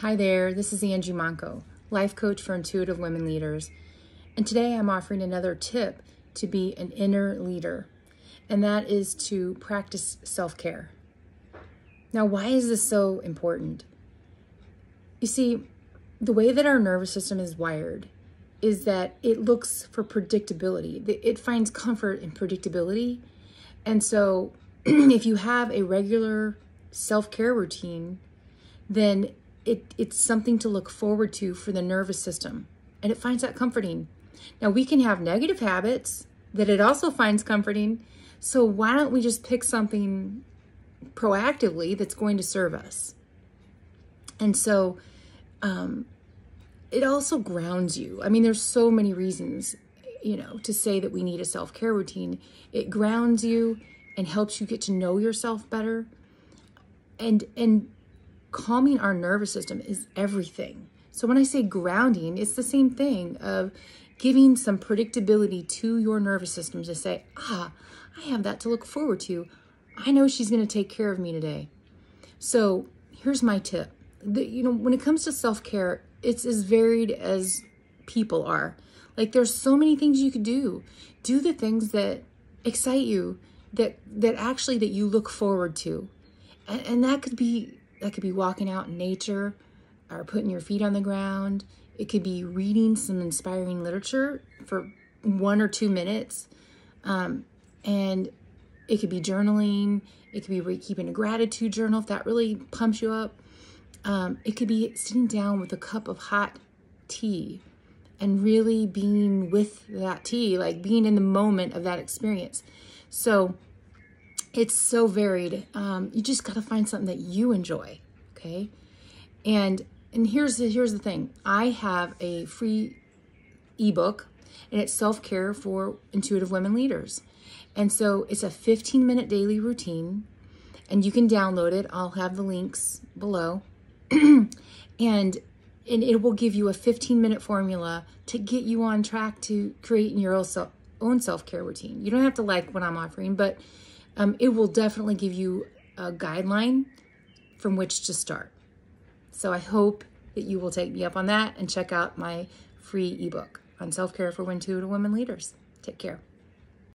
Hi there, this is Angie Monko, life coach for intuitive women leaders. And today I'm offering another tip to be an inner leader, and that is to practice self care. Now, why is this so important? You see, the way that our nervous system is wired is that it looks for predictability, it finds comfort in predictability. And so, if you have a regular self care routine, then it, it's something to look forward to for the nervous system. And it finds that comforting. Now, we can have negative habits that it also finds comforting. So, why don't we just pick something proactively that's going to serve us? And so, um, it also grounds you. I mean, there's so many reasons, you know, to say that we need a self care routine. It grounds you and helps you get to know yourself better. And, and calming our nervous system is everything. So when I say grounding, it's the same thing of giving some predictability to your nervous system to say, ah, I have that to look forward to. I know she's going to take care of me today. So here's my tip. The, you know, when it comes to self-care, it's as varied as people are. Like there's so many things you could do. Do the things that excite you, that that actually that you look forward to. And, and that could be that could be walking out in nature or putting your feet on the ground. It could be reading some inspiring literature for one or two minutes. Um, and it could be journaling. It could be keeping a gratitude journal if that really pumps you up. Um, it could be sitting down with a cup of hot tea and really being with that tea, like being in the moment of that experience. So it's so varied. Um, you just got to find something that you enjoy, okay? And and here's the, here's the thing. I have a free ebook, and it's self care for intuitive women leaders. And so it's a 15 minute daily routine, and you can download it. I'll have the links below, and and it will give you a 15 minute formula to get you on track to creating your own self care routine. You don't have to like what I'm offering, but um, it will definitely give you a guideline from which to start. So I hope that you will take me up on that and check out my free ebook on self care for intuitive women leaders. Take care.